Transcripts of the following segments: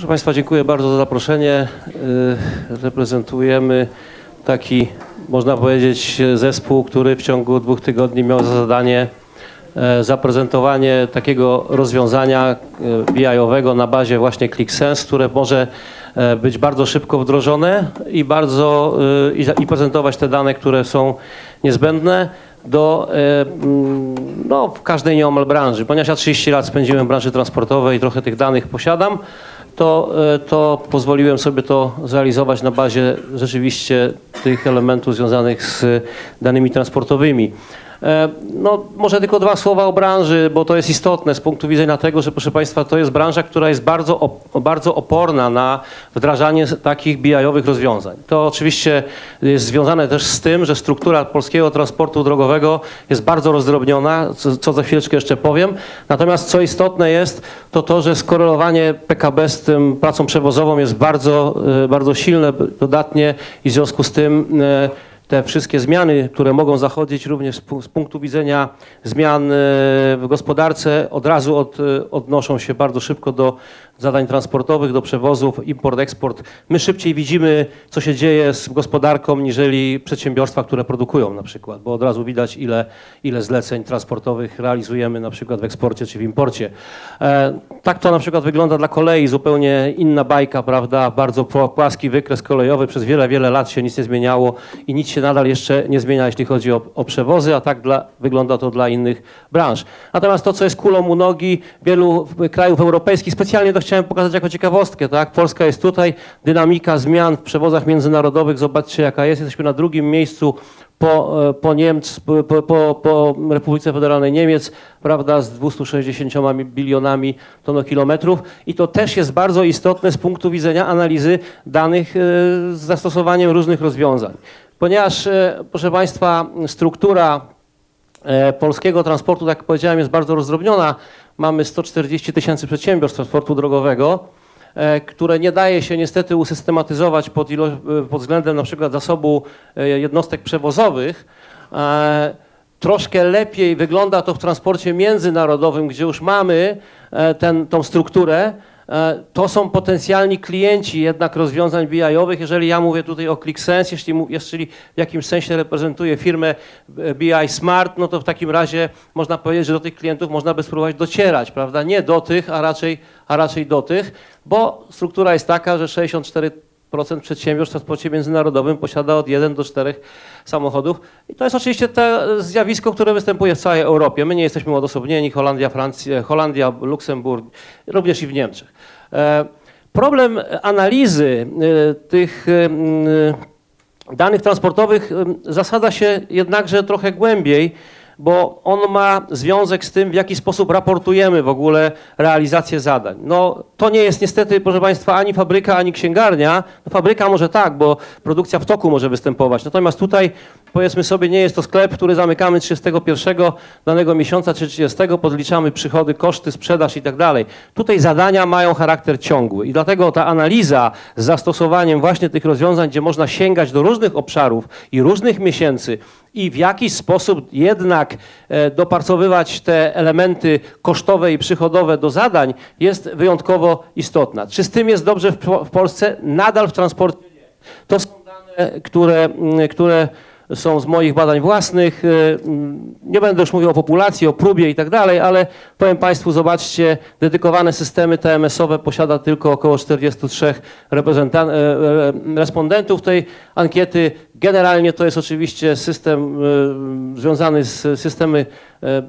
Proszę Państwa, dziękuję bardzo za zaproszenie. Y, Reprezentujemy taki, można powiedzieć, zespół, który w ciągu dwóch tygodni miał za zadanie e, zaprezentowanie takiego rozwiązania e, BI-owego na bazie właśnie ClickSense, które może e, być bardzo szybko wdrożone i bardzo i, i prezentować te dane, które są niezbędne do mm, no, w każdej nieomal branży. Ponieważ ja 30 lat spędziłem w branży transportowej i trochę tych danych posiadam, to, e, to pozwoliłem sobie to zrealizować na bazie rzeczywiście tych elementów związanych z danymi transportowymi. E, No, może tylko dwa słowa o branży, bo to jest istotne z punktu widzenia tego, że proszę Państwa, to jest branża, która jest bardzo, bardzo oporna na wdrażanie takich BI-owych rozwiązań. To oczywiście jest związane też z tym, że struktura polskiego transportu drogowego jest bardzo rozdrobniona, co, co za chwileczkę jeszcze powiem. Natomiast co istotne jest, to to, że skorelowanie PKB z tym pracą przewozową jest bardzo, e, bardzo silne, dodatnie i w związku z tym e, te wszystkie zmiany, które mogą zachodzić również z pu- z punktu widzenia zmian e, w gospodarce, od razu od, e, odnoszą się bardzo szybko do zadań transportowych, do przewozów, import, eksport. My szybciej widzimy, co się dzieje z gospodarką, niżeli przedsiębiorstwa, które produkują na przykład, bo od razu widać, ile, ile zleceń transportowych realizujemy na przykład w eksporcie czy w imporcie. E, tak to na przykład wygląda dla kolei, zupełnie inna bajka, prawda? Bardzo pła- płaski wykres kolejowy, przez wiele, wiele lat się nic nie zmieniało i nic się nadal jeszcze nie zmienia, jeśli chodzi o, o przewozy, a tak dla, wygląda to dla innych branż. Natomiast to, co jest kulą u nogi wielu krajów europejskich, specjalnie to chciałem pokazać jako ciekawostkę, tak? Polska jest tutaj, dynamika zmian w przewozach międzynarodowych, zobaczcie jaka jest, jesteśmy na drugim miejscu po, e, po, Niemc, po, po, po Republice Federalnej Niemiec, prawda, z 260 bilionami tonokilometrów i to też jest bardzo istotne z punktu widzenia analizy danych e, z zastosowaniem różnych rozwiązań. Ponieważ, e, proszę Państwa, struktura e, polskiego transportu, tak jak powiedziałem, jest bardzo rozdrobniona. Mamy 140 tysięcy przedsiębiorstw transportu drogowego, e, które nie daje się niestety usystematyzować pod, ilo- pod względem na przykład zasobu jednostek przewozowych. Troszkę lepiej wygląda to w transporcie międzynarodowym, gdzie już mamy tą strukturę. E, To są potencjalni klienci jednak rozwiązań BI-owych. Jeżeli ja mówię tutaj o ClickSense, jeśli, jeśli w jakimś sensie reprezentuję firmę e, BI Smart, no to w takim razie można powiedzieć, że do tych klientów można by spróbować docierać, prawda? Nie do tych, a raczej, a raczej do tych, bo struktura jest taka, że 64 procent przedsiębiorstw w transporcie międzynarodowym posiada od 1 do 4 samochodów. I to jest oczywiście to zjawisko, które występuje w całej Europie. My nie jesteśmy odosobnieni, Holandia, Francja, Holandia, Luksemburg, również i w Niemczech. E, Problem analizy e, tych e, danych transportowych zasada się jednakże trochę głębiej, bo on ma związek z tym, w jaki sposób raportujemy w ogóle realizację zadań. No, to nie jest niestety, proszę Państwa, ani fabryka, ani księgarnia. No, fabryka może tak, bo produkcja w toku może występować. Natomiast tutaj, powiedzmy sobie, nie jest to sklep, który zamykamy 31 danego miesiąca czy 30, podliczamy przychody, koszty, sprzedaż i tak dalej. Tutaj zadania mają charakter ciągły i dlatego ta analiza z zastosowaniem właśnie tych rozwiązań, gdzie można sięgać do różnych obszarów i różnych miesięcy i w jakiś sposób jednak e, dopracowywać te elementy kosztowe i przychodowe do zadań jest wyjątkowo istotna. Czy z tym jest dobrze w, Po- w Polsce? Nadal w transporcie nie. To są dane, które, które są z moich badań własnych. Mm, Nie będę już mówił o populacji, o próbie i tak dalej, ale powiem Państwu, zobaczcie, dedykowane systemy TMS-owe posiada tylko około 43 reprezentan- e, e, respondentów tej ankiety. Generalnie to jest oczywiście system e, związany z systemy e,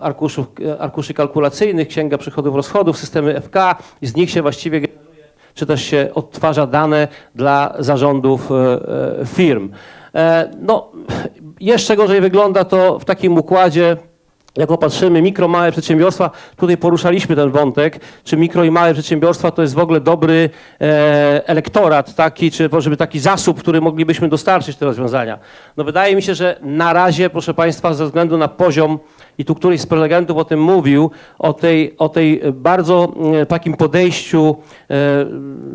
arkuszów, arkuszy kalkulacyjnych, księga przychodów, rozchodów, systemy FK i z nich się właściwie czy też się odtwarza dane dla zarządów firm. E, No, jeszcze gorzej wygląda to w takim układzie, jak popatrzymy, mikro, małe przedsiębiorstwa, tutaj poruszaliśmy ten wątek, czy mikro i małe przedsiębiorstwa to jest w ogóle dobry e, elektorat taki, czy żeby taki zasób, który moglibyśmy dostarczyć te rozwiązania. No wydaje mi się, że na razie, proszę Państwa, ze względu na poziom i tu któryś z prelegentów o tym mówił, o tej, o tej bardzo e, takim podejściu, e,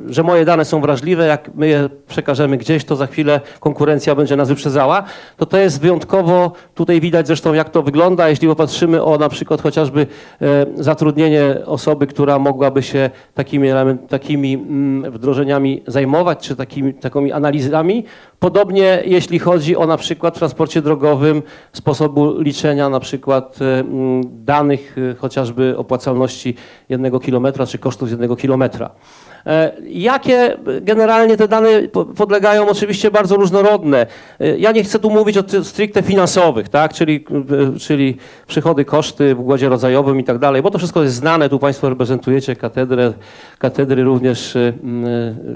że moje dane są wrażliwe, jak my je przekażemy gdzieś, to za chwilę konkurencja będzie nas wyprzedzała, to to jest wyjątkowo, tutaj widać zresztą jak to wygląda, jeśli popatrzymy o na przykład chociażby e, zatrudnienie osoby, która mogłaby się takimi, element, takimi mm, wdrożeniami zajmować, czy takimi, takimi analizami. Podobnie jeśli chodzi o na przykład w transporcie drogowym sposobu liczenia na przykład mm, danych chociażby opłacalności jednego kilometra, czy kosztów jednego kilometra. E, jakie generalnie te dane podlegają oczywiście bardzo różnorodne. E, ja nie chcę tu mówić o stricte finansowych, tak? czyli, e, czyli przychody, koszty w układzie rodzajowym i tak dalej, bo to wszystko jest znane. Tu Państwo reprezentujecie katedrę, katedry również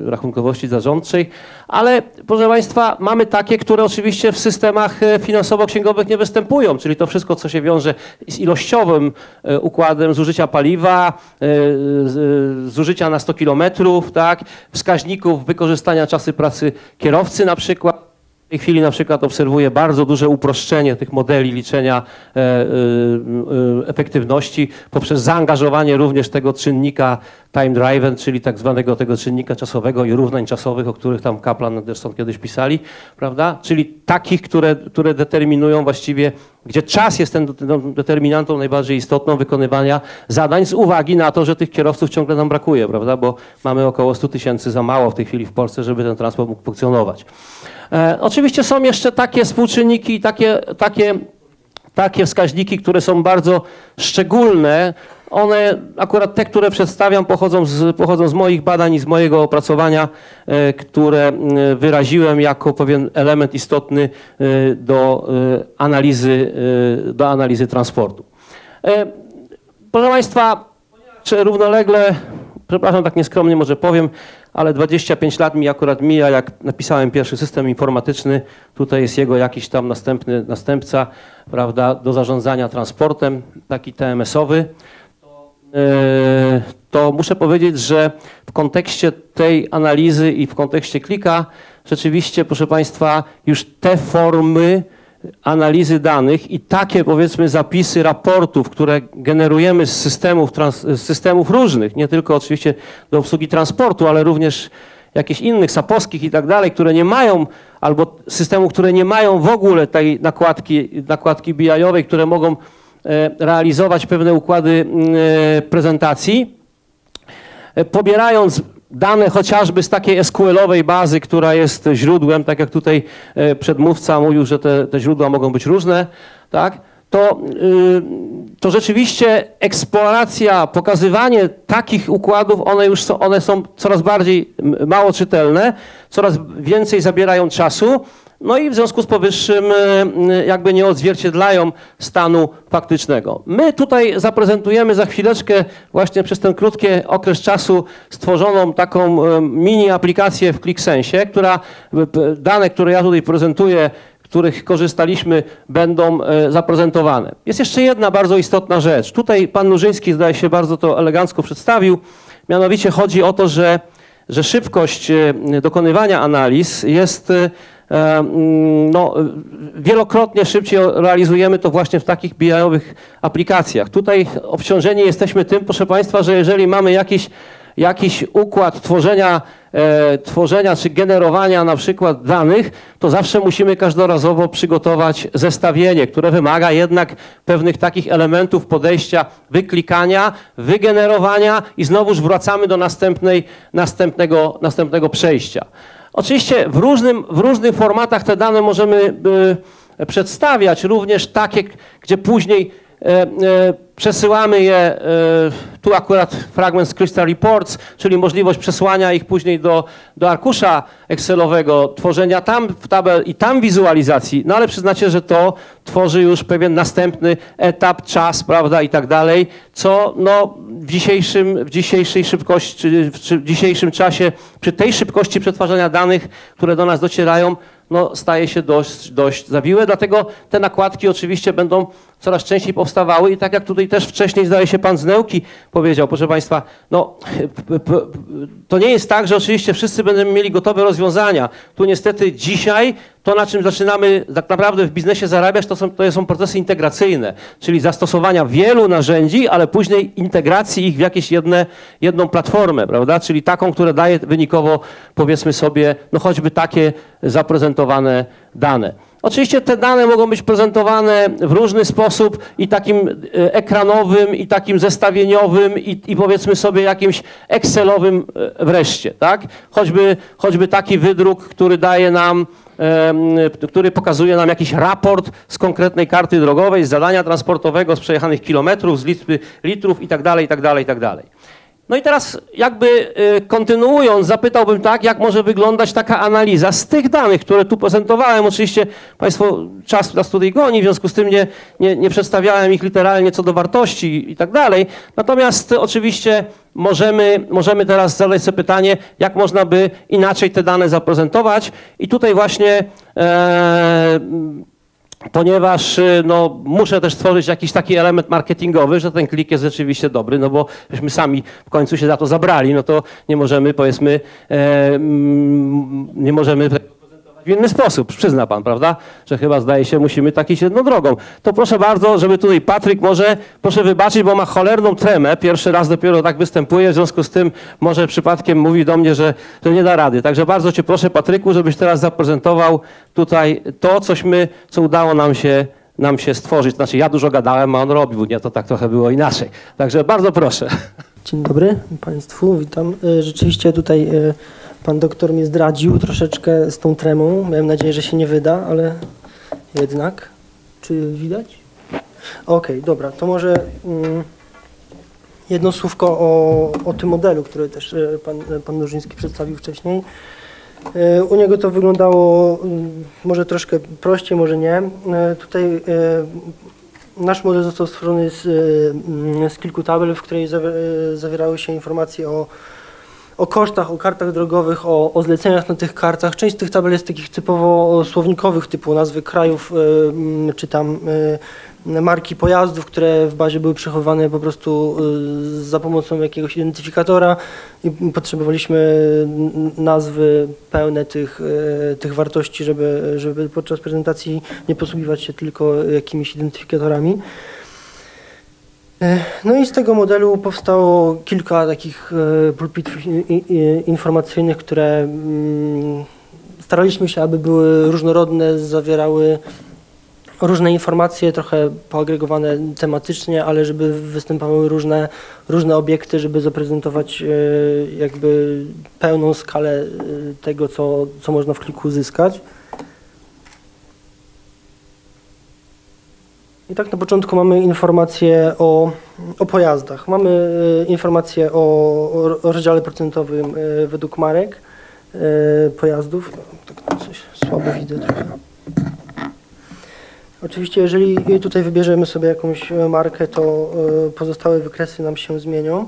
rachunkowości zarządczej, ale proszę Państwa, mamy takie, które oczywiście w systemach finansowo-księgowych nie występują, czyli to wszystko, co się wiąże z ilościowym układem zużycia paliwa, zużycia na 100 kilometrów, parametrów, tak, wskaźników wykorzystania czasu pracy kierowcy na przykład. W tej chwili na przykład obserwuję bardzo duże uproszczenie tych modeli liczenia e, e, e, efektywności poprzez zaangażowanie również tego czynnika time driven, czyli tak zwanego tego czynnika czasowego i równań czasowych, o których tam Kaplan Anderson kiedyś pisali, prawda? Czyli takich, które, które determinują właściwie, gdzie czas jest ten determinantą najbardziej istotną wykonywania zadań z uwagi na to, że tych kierowców ciągle nam brakuje, prawda? Bo mamy około 100 tysięcy za mało w tej chwili w Polsce, żeby ten transport mógł funkcjonować. E, oczywiście są jeszcze takie współczynniki i takie, takie, takie wskaźniki, które są bardzo szczególne, one, akurat te, które przedstawiam, pochodzą z, pochodzą z moich badań i z mojego opracowania, e, które e, wyraziłem jako pewien element istotny e, do analizy, do analizy transportu. Proszę Państwa, równolegle, przepraszam, tak nieskromnie może powiem, ale 25 lat mi akurat mija, jak napisałem pierwszy system informatyczny. Tutaj jest jego jakiś tam następny następca, prawda, do zarządzania transportem, taki TMS-owy. E, to muszę powiedzieć, że w kontekście tej analizy i w kontekście klika, rzeczywiście, proszę Państwa, już te formy analizy danych i takie powiedzmy zapisy raportów, które generujemy z systemów, trans, z systemów różnych, nie tylko oczywiście do obsługi transportu, ale również jakichś innych, saposkich i tak dalej, które nie mają, albo systemów, które nie mają w ogóle tej nakładki, nakładki BI-owej, które mogą realizować pewne układy e, prezentacji, e, pobierając dane chociażby z takiej SQL-owej bazy, która jest źródłem, tak jak tutaj przedmówca mówił, że te, te źródła mogą być różne, tak? to, to rzeczywiście eksploracja, pokazywanie takich układów, one już są, one są coraz bardziej mało czytelne, coraz więcej zabierają czasu, no i w związku z powyższym e, jakby nie odzwierciedlają stanu faktycznego. My tutaj zaprezentujemy za chwileczkę właśnie przez ten krótki okres czasu stworzoną taką e, mini aplikację w ClickSense, która dane, które ja tutaj prezentuję, których korzystaliśmy, będą e, zaprezentowane. Jest jeszcze jedna bardzo istotna rzecz. Tutaj pan Nurzyński zdaje się bardzo to elegancko przedstawił. Mianowicie chodzi o to, że, że szybkość dokonywania analiz jest E, no, wielokrotnie szybciej realizujemy to właśnie w takich BI-owych aplikacjach. Tutaj obciążeni jesteśmy tym, proszę Państwa, że jeżeli mamy jakiś, jakiś układ tworzenia, e, tworzenia czy generowania na przykład danych, to zawsze musimy każdorazowo przygotować zestawienie, które wymaga jednak pewnych takich elementów podejścia wyklikania, wygenerowania i znowuż wracamy do następnej, następnego, następnego przejścia. Oczywiście w, różnym, w różnych formatach te dane możemy y, przedstawiać, również takie, gdzie później E, e, przesyłamy je, e, tu akurat fragment z Crystal Reports, czyli możliwość przesłania ich później do, do arkusza Excelowego, tworzenia tam tabel i tam wizualizacji, no ale przyznacie, że to tworzy już pewien następny etap, czas, prawda, i tak dalej, co no, w, dzisiejszym, w dzisiejszej szybkości, w dzisiejszym czasie, przy tej szybkości przetwarzania danych, które do nas docierają, no, staje się dość, dość zawiłe, dlatego te nakładki oczywiście będą coraz częściej powstawały i tak jak tutaj też wcześniej zdaje się pan Zneuki powiedział, proszę państwa, no to nie jest tak, że oczywiście wszyscy będziemy mieli gotowe rozwiązania. Tu niestety dzisiaj to, na czym zaczynamy tak naprawdę w biznesie zarabiać, to są, to są procesy integracyjne, czyli zastosowania wielu narzędzi, ale później integracji ich w jakieś jedne, jedną platformę, prawda? Czyli taką, która daje wynikowo, powiedzmy sobie, no choćby takie zaprezentowane dane. Oczywiście te dane mogą być prezentowane w różny sposób i takim e, ekranowym, i takim zestawieniowym, i, i powiedzmy sobie jakimś Excelowym e, wreszcie, tak? Choćby, choćby taki wydruk, który daje nam który pokazuje nam jakiś raport z konkretnej karty drogowej, z zadania transportowego, z przejechanych kilometrów, z liczby litrów i tak dalej, No i teraz jakby y, kontynuując, zapytałbym tak, jak może wyglądać taka analiza z tych danych, które tu prezentowałem. Oczywiście Państwo czas nas tutaj goni, w związku z tym nie, nie, nie przedstawiałem ich literalnie co do wartości i tak dalej. Natomiast oczywiście możemy, możemy teraz zadać sobie pytanie, jak można by inaczej te dane zaprezentować. I tutaj właśnie e, ponieważ y, no, muszę też stworzyć jakiś taki element marketingowy, że ten klik jest rzeczywiście dobry, no bo żeśmy sami w końcu się za to zabrali, no to nie możemy powiedzmy, e, mm, nie możemy w inny sposób, przyzna pan, prawda? Że chyba zdaje się, musimy tak iść jedną drogą. To proszę bardzo, żeby tutaj Patryk może, proszę wybaczyć, bo ma cholerną tremę, pierwszy raz dopiero tak występuje, w związku z tym może przypadkiem mówi do mnie, że, że nie da rady. Także bardzo cię proszę Patryku, żebyś teraz zaprezentował tutaj to, cośmy, co udało nam się nam się stworzyć. Znaczy ja dużo gadałem, a on robił, nie? To tak trochę było inaczej. Także bardzo proszę. Dzień dobry Państwu, witam. E, Rzeczywiście tutaj e, Pan doktor mnie zdradził troszeczkę z tą tremą. Miałem nadzieję, że się nie wyda, ale jednak. Czy widać? Okej, dobra, to może mm, jedno słówko o, o tym modelu, który też e, pan, pan Nożyński przedstawił wcześniej. E, U niego to wyglądało mm, może troszkę prościej, może nie. E, Tutaj e, nasz model został stworzony z, e, z kilku tabel, w której zawi- e, zawierały się informacje o, o kosztach, o kartach drogowych, o, o zleceniach na tych kartach. Część z tych tabel jest takich typowo słownikowych, typu nazwy krajów, e, czy tam e, marki pojazdów, które w bazie były przechowywane po prostu e, za pomocą jakiegoś identyfikatora i potrzebowaliśmy nazwy pełne tych, tych wartości, żeby, żeby podczas prezentacji nie posługiwać się tylko jakimiś identyfikatorami. E, No i z tego modelu powstało kilka takich e, pulpitów i- informacyjnych, które mm, staraliśmy się, aby były różnorodne, zawierały różne informacje, trochę poagregowane tematycznie, ale żeby występowały różne, różne obiekty, żeby zaprezentować e, jakby pełną skalę e, tego, co, co można w kliku uzyskać. I tak na początku mamy informacje o, o pojazdach. Mamy e, informacje o, o, rozdziale procentowym e, według marek e, pojazdów. Tak coś słabo widzę trochę. Oczywiście, jeżeli tutaj wybierzemy sobie jakąś markę, to pozostałe wykresy nam się zmienią.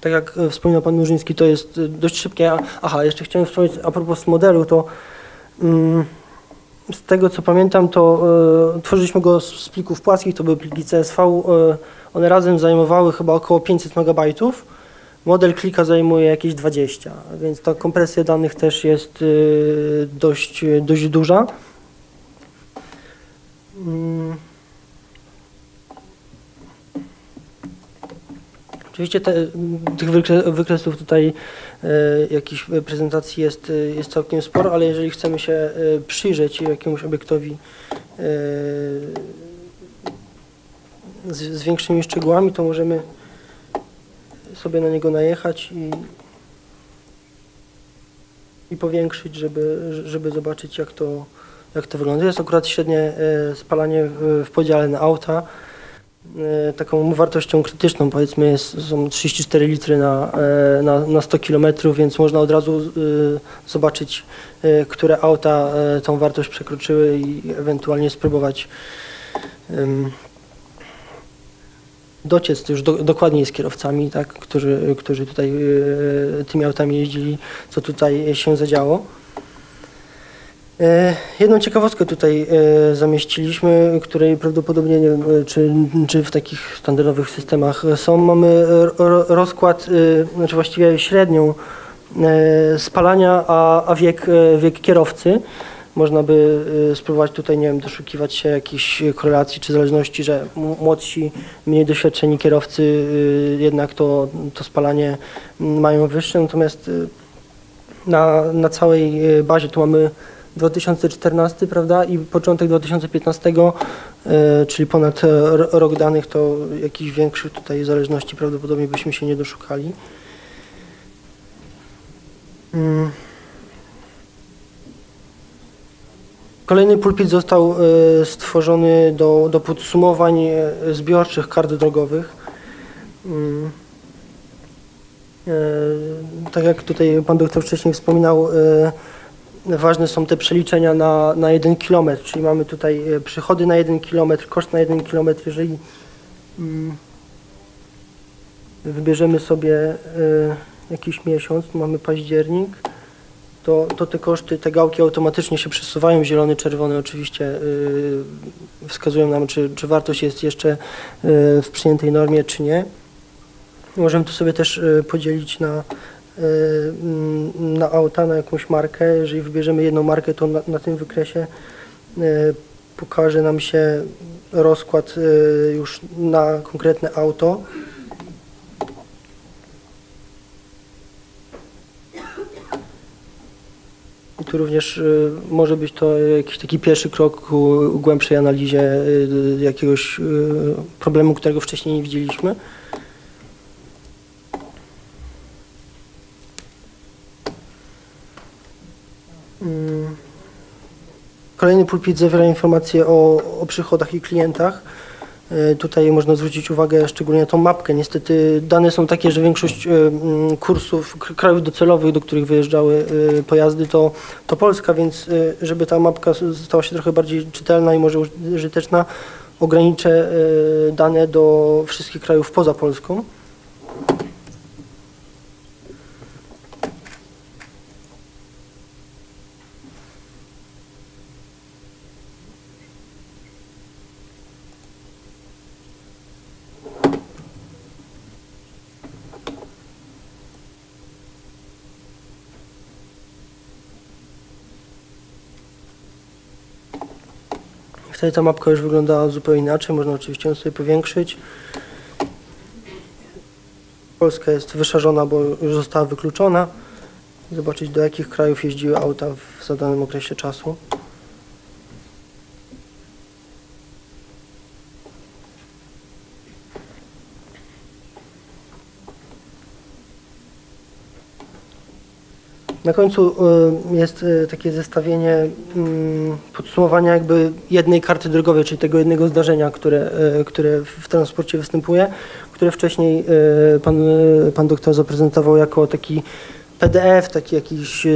Tak jak wspominał Pan Nurzyński, to jest dość szybkie. Aha, jeszcze chciałem wspomnieć a propos modelu, to mm, z tego co pamiętam, to e, tworzyliśmy go z, z plików płaskich, to były pliki CSV. E, one razem zajmowały chyba około 500 MB. Model klika zajmuje jakieś 20, więc ta kompresja danych też jest e, dość, dość duża. Mm. Oczywiście te, tych wykre- wykresów tutaj e, jakichś prezentacji jest, e, jest całkiem sporo, ale jeżeli chcemy się e, przyjrzeć jakiemuś obiektowi e, z, z większymi szczegółami, to możemy sobie na niego najechać i, i powiększyć, żeby, żeby zobaczyć jak to, jak to wygląda. Jest akurat średnie e, spalanie w podziale na auta. E, Taką wartością krytyczną powiedzmy jest, są 34 litry na, e, na, na 100 km, więc można od razu e, zobaczyć, które auta tą wartość przekroczyły i ewentualnie spróbować dociec już do, dokładniej z kierowcami, tak, którzy, którzy tutaj tymi autami jeździli, co tutaj się zadziało. E, Jedną ciekawostkę tutaj e, zamieściliśmy, której prawdopodobnie nie wiem, e, czy, czy w takich standardowych systemach są. Mamy ro- rozkład, znaczy właściwie średnią spalania, a, a wiek, wiek kierowcy. Można by spróbować tutaj, nie wiem, doszukiwać się jakichś korelacji czy zależności, że młodsi, mniej doświadczeni kierowcy jednak to, to spalanie mają wyższe, natomiast na, na całej bazie tu mamy 2014, prawda, i początek 2015, e, czyli ponad e, ro- rok danych, to jakichś większych tutaj zależności prawdopodobnie byśmy się nie doszukali. Mm. Kolejny pulpit został e, stworzony do, do podsumowań zbiorczych kart drogowych. Mm. Tak jak tutaj pan doktor wcześniej wspominał, ważne są te przeliczenia na, na 1 km, czyli mamy tutaj e, przychody na 1 km, koszt na 1 km. Jeżeli mm, wybierzemy sobie e, jakiś miesiąc, mamy październik, to, to te koszty, te gałki automatycznie się przesuwają, zielony, czerwony oczywiście y, wskazują nam, czy, czy wartość jest jeszcze w przyjętej normie, czy nie. Możemy to sobie też podzielić na, na auta, na jakąś markę. Jeżeli wybierzemy jedną markę, to na, na tym wykresie y, pokaże nam się rozkład y, już na konkretne auto. I tu również y, może być to jakiś taki pierwszy krok ku głębszej analizie y, jakiegoś y, problemu, którego wcześniej nie widzieliśmy. Kolejny pulpit zawiera informacje o, o przychodach i klientach. E, Tutaj można zwrócić uwagę szczególnie na tą mapkę. Niestety dane są takie, że większość e, kursów krajów docelowych, do których wyjeżdżały e, pojazdy, to, to Polska, więc żeby ta mapka stała się trochę bardziej czytelna i może użyteczna, ograniczę dane do wszystkich krajów poza Polską. Wtedy ta mapka już wyglądała zupełnie inaczej. Można oczywiście ją sobie powiększyć. Polska jest wyszarzona, bo już została wykluczona. Zobaczyć do jakich krajów jeździły auta w zadanym okresie czasu. Na końcu y, jest y, takie zestawienie mm, podsumowania jakby jednej karty drogowej, czyli tego jednego zdarzenia, które, y, które w transporcie występuje, które wcześniej pan, pan doktor zaprezentował jako taki PDF, taki jakiś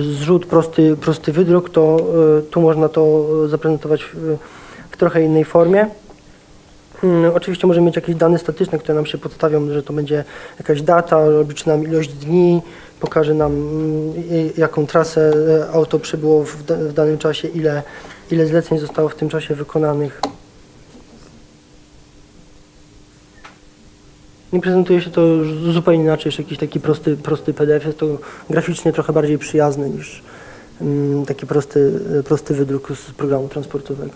zrzut, prosty, prosty wydruk, to tu można to zaprezentować w trochę innej formie. Mm, Oczywiście możemy mieć jakieś dane statyczne, które nam się podstawią, że to będzie jakaś data, obliczy nam ilość dni, pokaże nam mm, jaką trasę e, auto przebyło w, da- w danym czasie, ile, ile zleceń zostało w tym czasie wykonanych. Nie prezentuje się to zupełnie inaczej, niż jakiś taki prosty, prosty PDF. Jest to graficznie trochę bardziej przyjazny niż mm, taki prosty, prosty wydruk z programu transportowego.